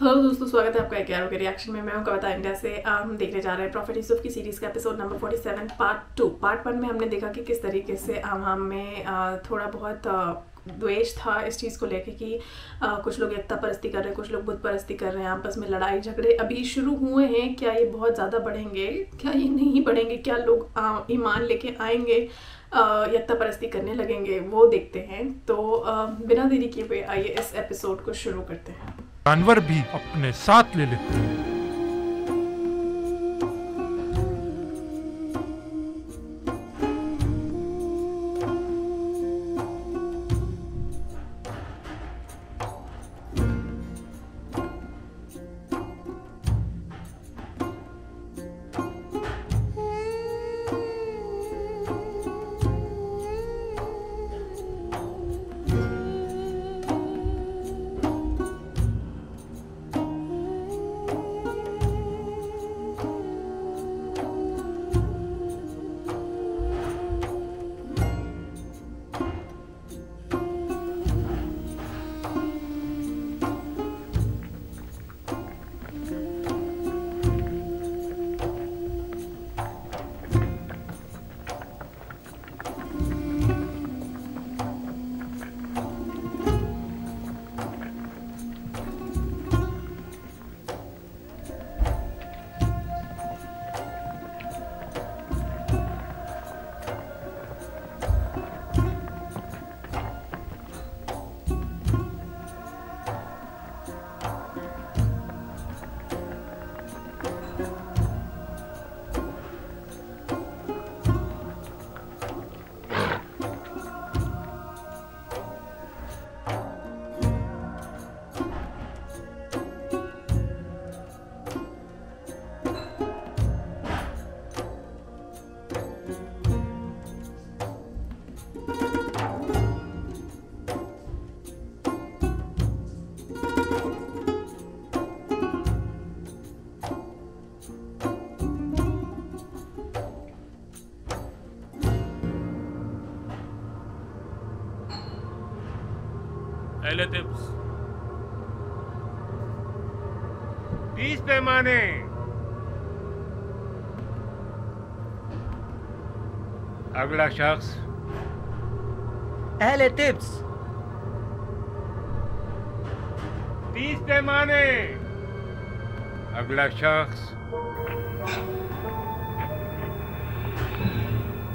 Hello दोस्तों स्वागत है आपका एक के रिएक्शन में। मैं हूँ कविता इंडिया से। हम देखने जा रहे हैं प्रॉफिट यूसुफ की सीरीज़ का episode number 47 part two part one में हमने देखा कि किस तरीके से हम में थोड़ा बहुत द्वेष था इस चीज़ को लेके कि आ, कुछ लोग एकता परस्ती कर रहे हैं कुछ लोग बुद्ध परस्ती कर रहे हैं आपस में लड़ाई झगड़े अभी शुरू हुए हैं। क्या ये बहुत ज़्यादा बढ़ेंगे? क्या ये नहीं बढ़ेंगे? क्या लोग ईमान लेके आएँगे यत्ता परस्ती करने लगेंगे? वो देखते हैं। तो आ, बिना देरी किए हुए आइए इस एपिसोड को शुरू करते हैं। जानवर भी अपने साथ ले लेते relatives. बीस पैमाने अगला शख्स अहले टिप्स तीस पैमाने। अगला शख्स।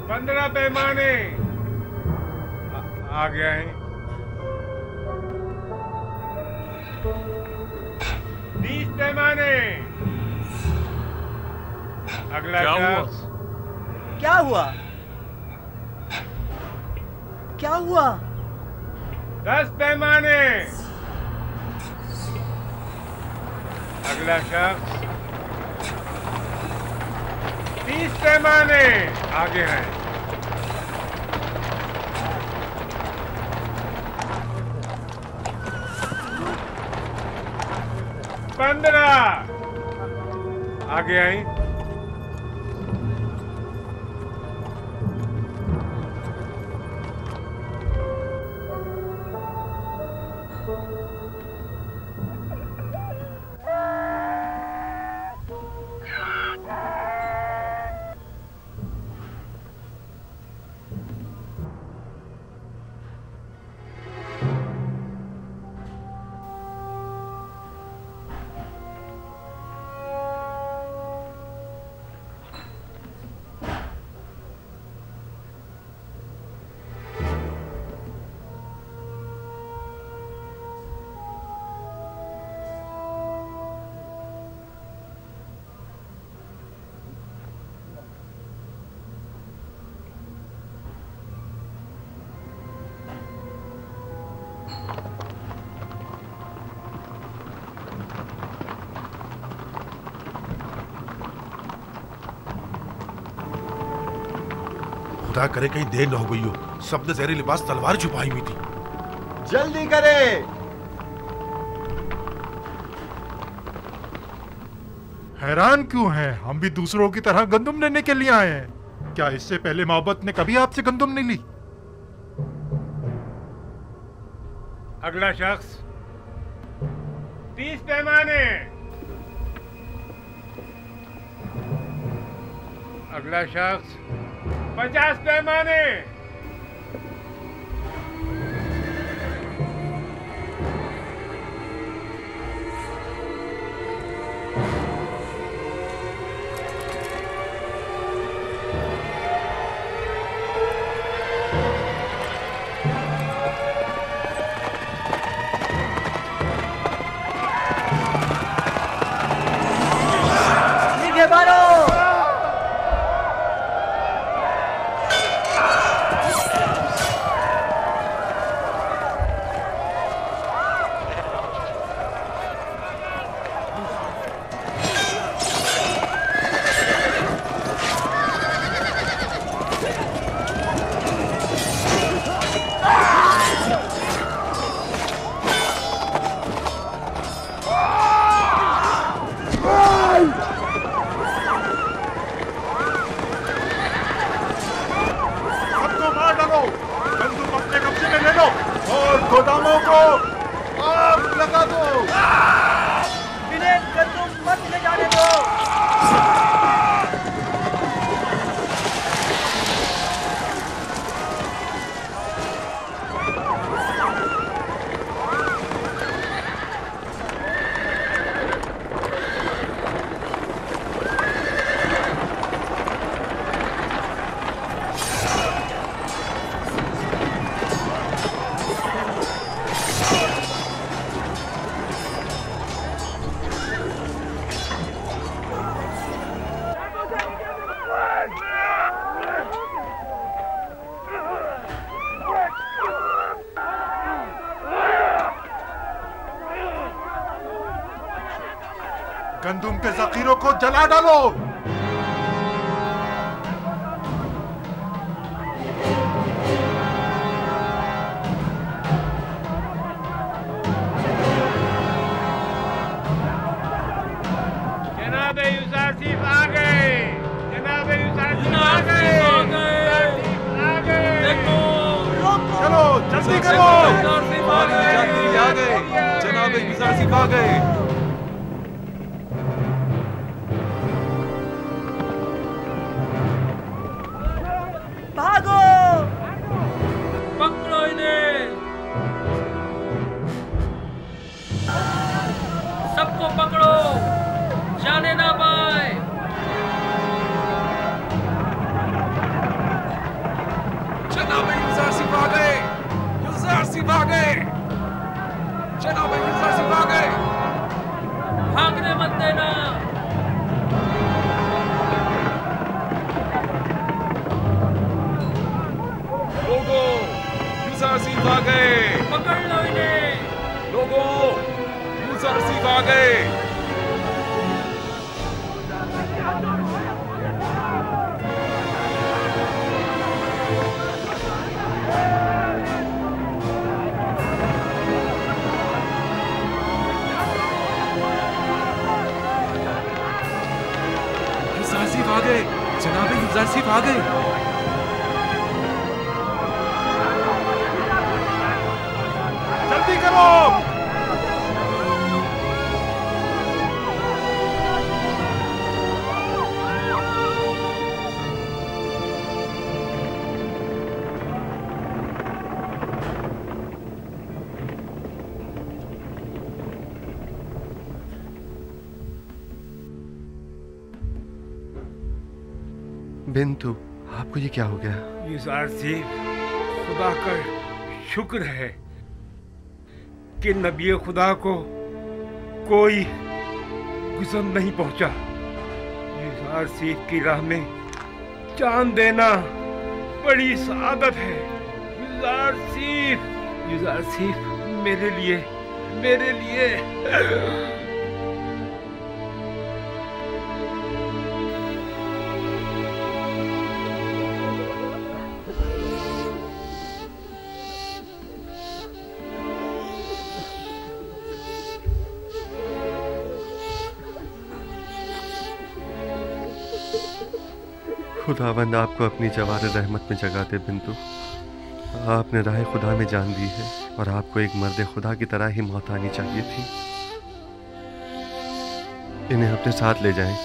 पंद्रह पैमाने। आ, आ गया है। बीस पैमाने। अगला क्या हुआ? क्या हुआ? क्या हुआ? दस पैमाने। अगला शख्स। तीस पैमाने आगे हैं। पंद्रह। आगे आई। खुदा करे कहीं देर न हो गई हो। सबने जहरी लिबास तलवार छुपाई हुई थी। जल्दी करे। हैरान क्यों हैं? हम भी दूसरों की तरह गंदुम लेने के लिए आए हैं। क्या इससे पहले मोहब्बत ने कभी आपसे गंदुम नहीं ली? अगला शख्स। तीस पैमाने। अगला शख्स। पचास पैमाने। गंदुम के जखीरों को जला डालो जनाब यूसुफ आ गए जनाब यूसुफ आ गए यूसुफ चलो जल्दी करो यात्री आ गए जनाब युजारसिफ आ गए युजारसिफ आ गए। पकड़ लो इन्हें। लोगो गए। युजारसिफ आ गए। जनाब युजारसिफ आ गए। बिंतु आपको ये क्या हो गया? यूसुफ खुदा का शुक्र है कि नबी खुदा को कोई गुजर नहीं पहुँचा। यूसुफ की राह में जान देना बड़ी सादत है। यूसुफ यूसुफ मेरे लिए मेरे लिए खुदावंद आपको अपनी जवार रहमत में जगा दे बिंदु। आपने राह खुदा में जान दी है और आपको एक मर्द खुदा की तरह ही मौत आनी चाहिए थी। इन्हें अपने साथ ले जाएँ।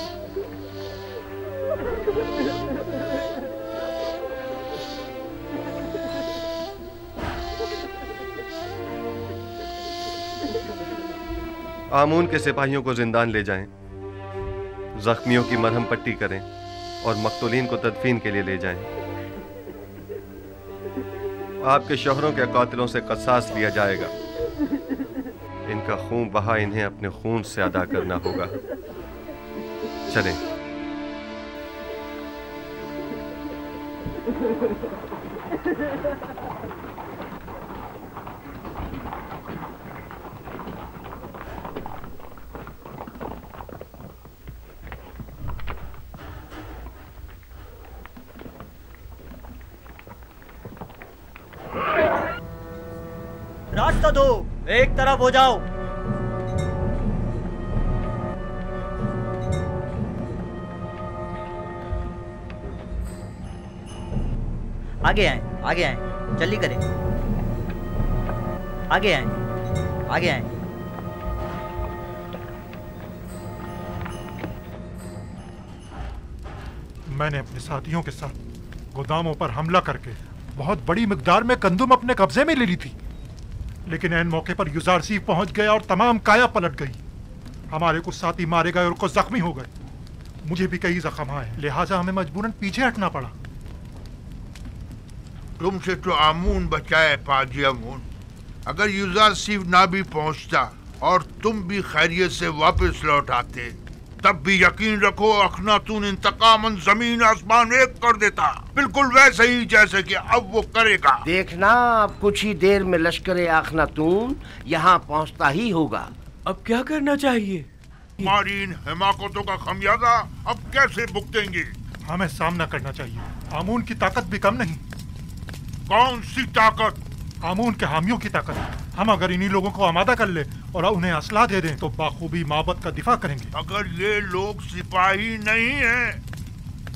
आमून के सिपाहियों को जिंदान ले जाएँ, जख्मियों की मरहम पट्टी करें। और मकतुलीन को तदफीन के लिए ले जाएँ। आपके शोहरों के कातिलों से कसास लिया जाएगा। इनका खून बहा इन्हें अपने खून से अदा करना होगा। चलें। रास्ता दो। एक तरफ़ हो जाओ। आगे आए आगे आए, जल्दी करें। आगे आए आगे आए। मैंने अपने साथियों के साथ गोदामों पर हमला करके बहुत बड़ी मिकदार में कंदुम अपने कब्जे में ले ली थी। लेकिन एन मौके पर युजारसी पहुँच गया और तमाम काया पलट गई। हमारे कुछ साथी मारे गए और कुछ जख्मी हो गए। मुझे भी कई जख्म आए लिहाजा हमें मजबूरन पीछे हटना पड़ा। तुमसे तो आमून बचाए पाजी अमून अगर युजार सिर्फ़ ना भी पहुँचता और तुम भी खैरियत से वापस लौट आते तब भी यकीन रखो अखनातून इंतकामन ज़मीन आसमान एक कर देता। बिल्कुल वैसे ही जैसे कि अब वो करेगा। देखना अब कुछ ही देर में लश्कर आखनातून यहाँ पहुँचता ही होगा। अब क्या करना चाहिए? हमारी इन हिमाकतों का खमियाजा अब कैसे भुगतेंगे? हमें सामना करना चाहिए। आमून की ताकत भी कम नहीं। कौन सी ताकत? आमून के हामियों की ताकत। हम अगर इन्हीं लोगों को आमादा कर ले और उन्हें असला दे दें तो बाखूबी माबत का दिफा करेंगे। अगर ये लोग सिपाही नहीं हैं,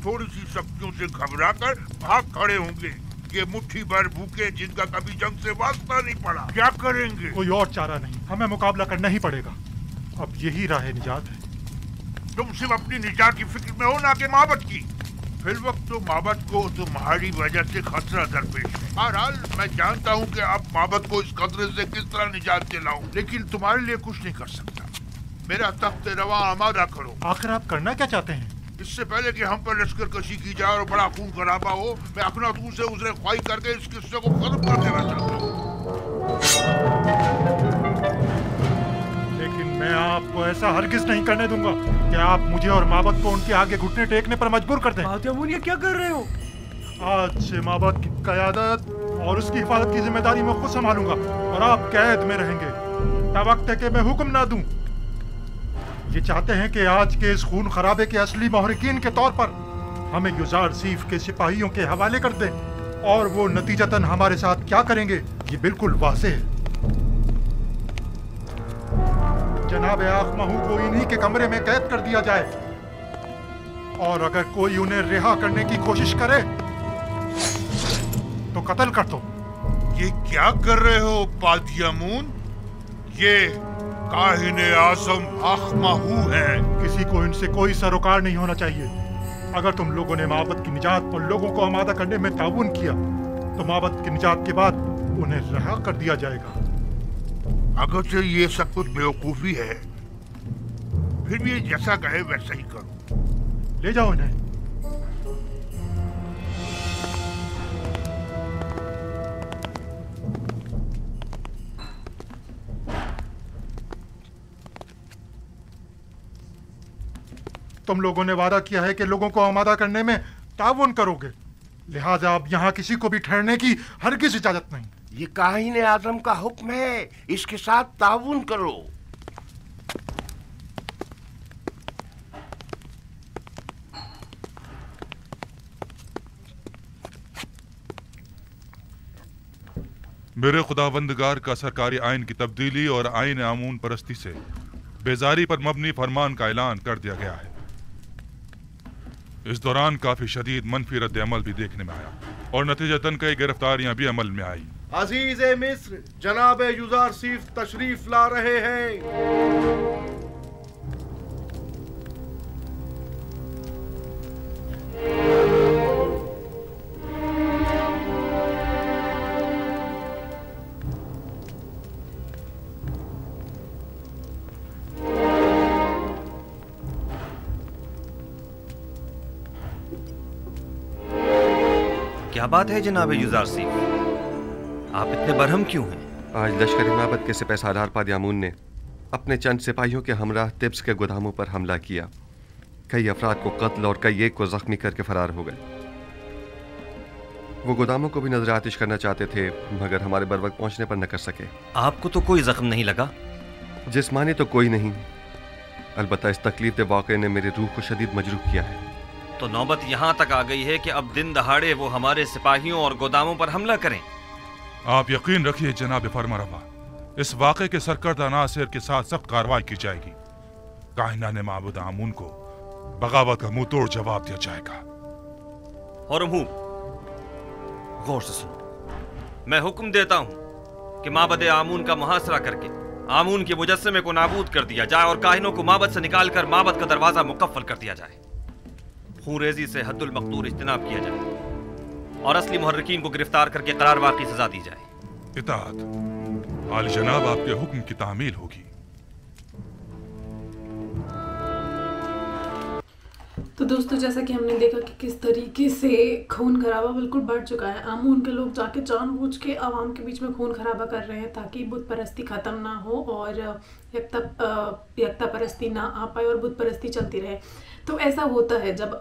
थोड़ी सी शक्तियों से घबरा कर भाग खड़े होंगे। ये मुट्ठी भर भूखे जिनका कभी जंग से वास्ता नहीं पड़ा। क्या करेंगे? कोई और चारा नहीं। हमें मुकाबला करना ही पड़ेगा। अब यही राह निजात है। तुम सिर्फ़ अपनी निजात की फ़िक्र में हो ना कि माबत की? वक्त तो माबत को तुम्हारी वजह से खतरा दरपेश है। बहरहाल मैं जानता हूँ कि अब माबत को इस खतरे से किस तरह निजात दिलाऊं लेकिन तुम्हारे लिए कुछ नहीं कर सकता। मेरा तख्त रवा आमादा करो। आखिर आप करना क्या चाहते हैं? इससे पहले कि हम पर लश्कर कशी की जाए और बड़ा खून खराबा हो मैं अपना तू से उजरे ख्वाही करके इस किस्से को खत्म कर देना चाहता हूँ। लेकिन मैं आपको ऐसा हरगिज नहीं करने दूँगा। कि आप मुझे और माबत को उनके आगे घुटने टेकने पर मजबूर करते हैं ये क्या कर रहे हो? आज से माबत की कयादत और उसकी हिफाजत की ज़िम्मेदारी मैं खुद संभालूँगा और आप कैद में रहेंगे। तब वक्त है कि मैं हुक्म ना दूँ। ये चाहते हैं कि आज के इस खून खराबे के असली महरिकीन के तौर पर हमें युजार सीफ के सिपाहियों के हवाले कर दें और वो नतीजतन हमारे साथ क्या करेंगे ये बिल्कुल वाजे है। जनाब आख महू को इन्हीं के कमरे में कैद कर दिया जाए। और अगर कोई उन्हें रिहा करने की कोशिश करे तो कत्ल कर दो। ये क्या कर रहे हो पादियामून ये काहिन आज़म आखमाहू है किसी को इनसे कोई सरोकार नहीं होना चाहिए। अगर तुम लोगों ने माबत की निजात और लोगों को आमादा करने में ताउन किया तो माबत की निजात के बाद उन्हें रहा कर दिया जाएगा। अगर से ये सब कुछ बेवकूफ़ी है, फिर भी ये जैसा कहे वैसा ही करो। ले जाओ इन्हें। तुम लोगों ने वादा किया है कि लोगों को आमादा करने में ताउन करोगे। लिहाजा अब यहाँ किसी को भी ठहरने की हरगिज इजाज़त नहीं। ये काहिन आज़म का हुक्म है। इसके साथ ताउन करो। मेरे खुदावंदगार का सरकारी आइन की तब्दीली और आइन आमून परस्ती से बेजारी पर मबनी फरमान का ऐलान कर दिया गया है। इस दौरान काफ़ी शदीद मनफी रद्द अमल भी देखने में आया और नतीजतन कई गिरफ्तारियाँ भी अमल में आई। अज़ीज़ मिस्र जनाब युजार सिफ तशरीफ़ ला रहे हैं। क्या बात है जनाब युजारसीफ आप इतने बरहम क्यों हैं? आज लश्कर इमाबत के सिपह सालार पादियामून ने अपने चंद सिपाहियों के हमराह तिब्स के गोदामों पर हमला किया। कई अफराद को कत्ल और कई एक को जख्मी करके फरार हो गए। वो गोदामों को भी नज़र आतिश करना चाहते थे मगर हमारे बर वक्त पहुँचने पर न कर सके। आपको तो कोई जख्म नहीं लगा? जिसमानी तो कोई नहीं। अलबत्ता इस तकलीफ़ दे वाक़े ने मेरी रूह को शदीद मजरूह किया है। तो नौबत यहाँ तक आ गई है कि अब दिन दहाड़े वो हमारे सिपाहियों और गोदामों पर हमला करें। आप यकीन रखिए, जनाब फरमा इस वाक़े के सरकर्दा नासिर के साथ सख्त कार्रवाई की जाएगी। काहिना ने माबूद आमून को बगावत का मुँह तोड़ जवाब दिया जाएगा। और गौर से सुनो। मैं हुक्म देता हूँ कि माबद आमून का मुहासरा करके आमून के मुजस्मे को नाबूद कर दिया जाए और काहिनों को माबद से निकालकर माबद का दरवाज़ा मुकफ्फल कर दिया जाए। खूरेजी से हद्दुल मकदूर इज्तनाब किया जाए। और असली मुहर्रिकीन को गिरफ़्तार करके करार वाकई सजा दी जाए। इतात आल जनाब आपके हुक्म की तामील होगी। तो दोस्तों जैसा कि हमने देखा कि किस तरीके से खून खराबा बिल्कुल बढ़ चुका है। आमून के लोग जाके जानबूझ के आवाम के बीच में खून खराबा कर रहे हैं ताकि बुत परस्ती ख़त्म ना हो और यकता यकता परस्ती ना आ पाए और बुत परस्ती चलती रहे। तो ऐसा होता है जब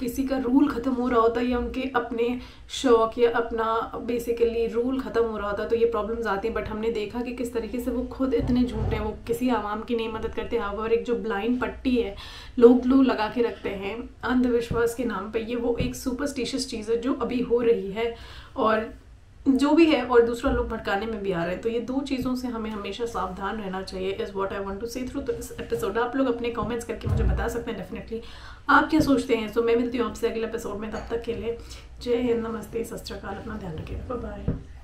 किसी का रूल ख़त्म हो रहा होता है या उनके अपने शौक या अपना बेसिकली रूल ख़त्म हो रहा होता है तो ये प्रॉब्लम्स आती हैं। बट हमने देखा कि किस तरीके से वो खुद इतने झूठे हैं, वो किसी आवाम की नहीं मदद करते। हैं और एक जो ब्लाइंड पट्टी है, लोग लू लगा के रखते हैं अंधविश्वास के नाम पर ये वो एक सुपरस्टिशियस चीज़ है जो अभी हो रही है। और जो भी है और दूसरा लोग भटकाने में भी आ रहे हैं। तो ये दो चीज़ों से हमें हमेशा सावधान रहना चाहिए is what I want to say through तो इस एपिसोड आप लोग अपने कॉमेंट्स करके मुझे बता सकते हैं डेफिनेटली आप क्या सोचते हैं? सो मैं मिलती हूँ आपसे अगले एपिसोड में, तब तक के लिए जय हिंद, नमस्ते, सत अपना ध्यान रखिएगा। बाय